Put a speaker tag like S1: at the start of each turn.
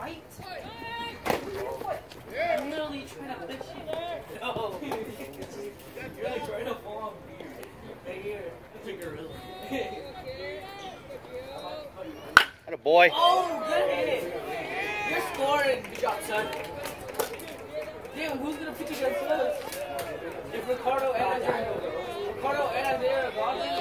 S1: fight? I'm literally trying to push you. No. You're like trying to fall on me. Right here. It's a gorilla.
S2: Had a boy.
S1: Oh, good hit. You're scoring. Good job, son. Damn, who's gonna pick you guys first? If Ricardo and Ricardo and Isaiah are gone, gonna.